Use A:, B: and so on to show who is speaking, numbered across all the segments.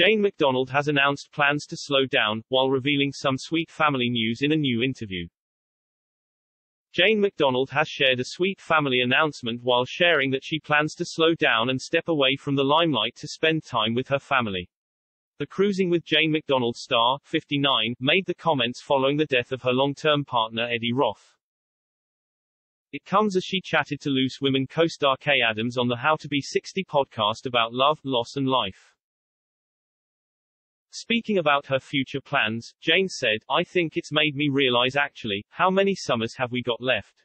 A: Jane McDonald has announced plans to slow down, while revealing some sweet family news in a new interview. Jane McDonald has shared a sweet family announcement while sharing that she plans to slow down and step away from the limelight to spend time with her family. The Cruising with Jane McDonald star, 59, made the comments following the death of her long-term partner Eddie Rothe. It comes as she chatted to Loose Women co-star Kaye Adams on the How to Be 60 podcast about love, loss and life. Speaking about her future plans, Jane said, I think it's made me realize actually, how many summers have we got left?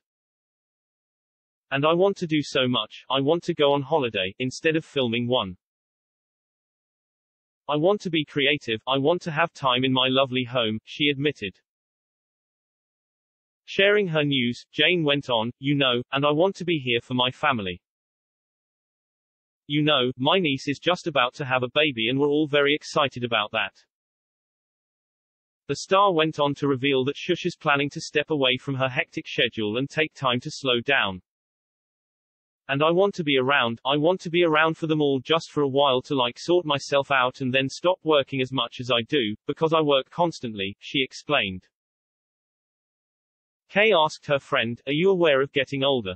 A: And I want to do so much, I want to go on holiday, instead of filming one. I want to be creative, I want to have time in my lovely home, she admitted. Sharing her news, Jane went on, you know, and I want to be here for my family. You know, my niece is just about to have a baby and we're all very excited about that. The star went on to reveal that Shush is planning to step away from her hectic schedule and take time to slow down. And I want to be around, I want to be around for them all just for a while to like sort myself out and then stop working as much as I do, because I work constantly, she explained. Kaye asked her friend, are you aware of getting older?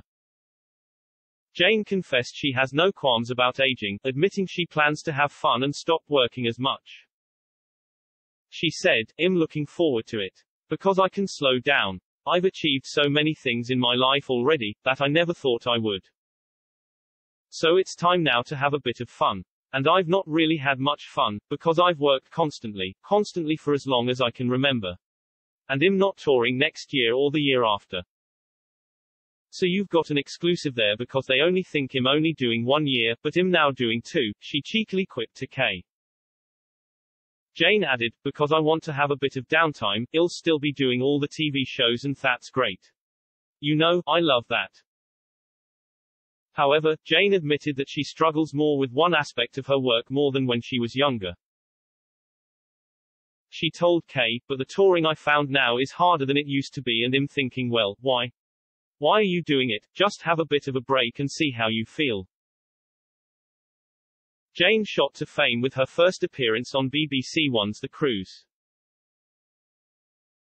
A: Jane confessed she has no qualms about aging, admitting she plans to have fun and stop working as much. She said, I'm looking forward to it. Because I can slow down. I've achieved so many things in my life already, that I never thought I would. So it's time now to have a bit of fun. And I've not really had much fun, because I've worked constantly, constantly for as long as I can remember. And I'm not touring next year or the year after. So you've got an exclusive there because they only think him only doing one year, but him now doing two, she cheekily quipped to Kaye. Jane added, because I want to have a bit of downtime, he'll still be doing all the TV shows and that's great. You know, I love that. However, Jane admitted that she struggles more with one aspect of her work more than when she was younger. She told Kaye, but the touring I found now is harder than it used to be and I'm thinking well, why? Why are you doing it? Just have a bit of a break and see how you feel. Jane shot to fame with her first appearance on BBC One's The Cruise.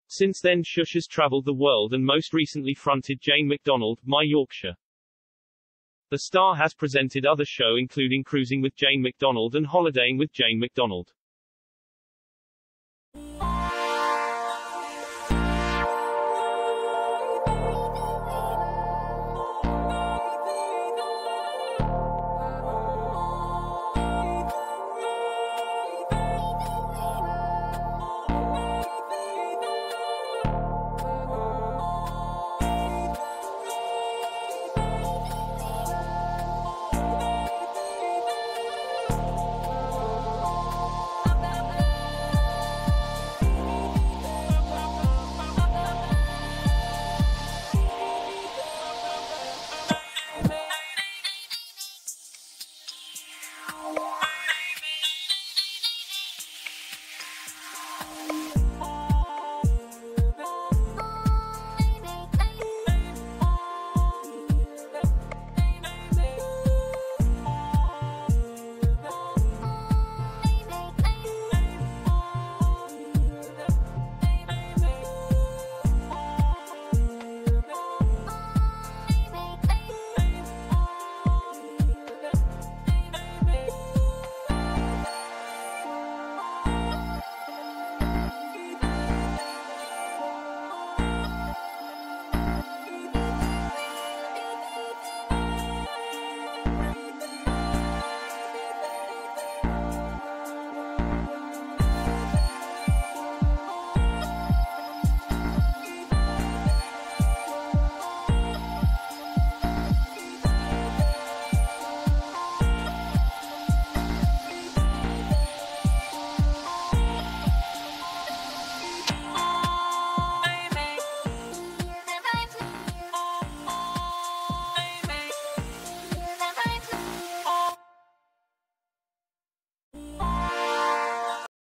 A: Since then Shush has travelled the world and most recently fronted Jane McDonald, My Yorkshire. The star has presented other show including Cruising with Jane McDonald and Holidaying with Jane McDonald.